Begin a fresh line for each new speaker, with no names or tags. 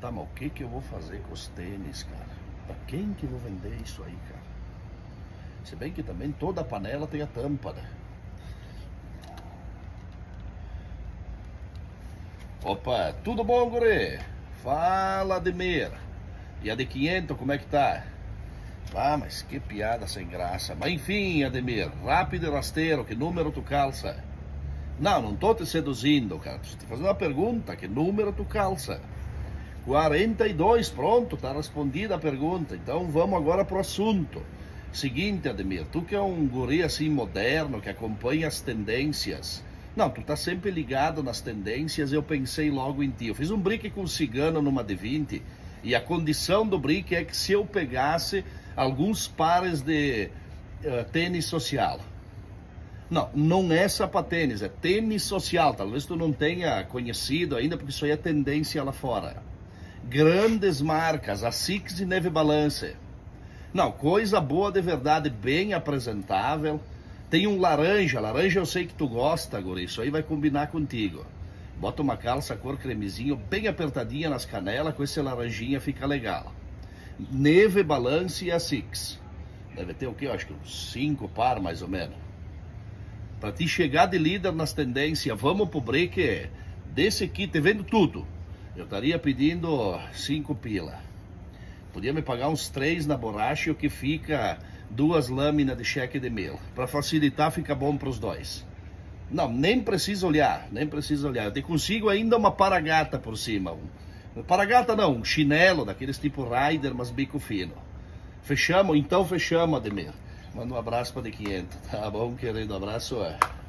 Tá, mas o que que eu vou fazer com os tênis, cara? Pra quem que eu vou vender isso aí, cara? Se bem que também toda panela tem a tampa, né? Opa, tudo bom, guri? Fala, Ademir. E a de 500, como é que tá? Ah, mas que piada sem graça. Mas enfim, Ademir, rápido e rasteiro, que número tu calça? Não, não tô te seduzindo, cara. Tô te fazendo uma pergunta, que número tu calça? 42, pronto, tá respondida a pergunta. Então vamos agora pro assunto. Seguinte, Ademir, tu que é um guri assim moderno, que acompanha as tendências. Não, tu tá sempre ligado nas tendências, eu pensei logo em ti. Eu fiz um brick com o cigano numa de 20 e a condição do brick é que se eu pegasse alguns pares de uh, tênis social. Não, não é sapatênis, é tênis social. Talvez tu não tenha conhecido ainda, porque isso aí é tendência lá fora. Grandes marcas, a Six e Neve Balance. Não, coisa boa de verdade, bem apresentável. Tem um laranja, laranja eu sei que tu gosta, guri, isso aí vai combinar contigo. Bota uma calça cor cremezinho, bem apertadinha nas canelas, com esse laranjinha fica legal. Neve Balance e a Six. Deve ter o quê? Eu acho que uns cinco par, mais ou menos. Para te chegar de líder nas tendências, vamos pro break desse kit, vendo tudo. Eu estaria pedindo cinco pila. Podia me pagar uns três na borracha, o que fica duas lâminas de cheque de mil. Para facilitar, fica bom para os dois. Não, nem precisa olhar, nem precisa olhar. Eu consigo ainda uma paragata por cima. Um, paragata não, um chinelo daqueles tipo rider, mas bico fino. Fechamos? Então fechamos, Ademir. Manda um abraço para de 500. Tá bom, querido? Abraço. É.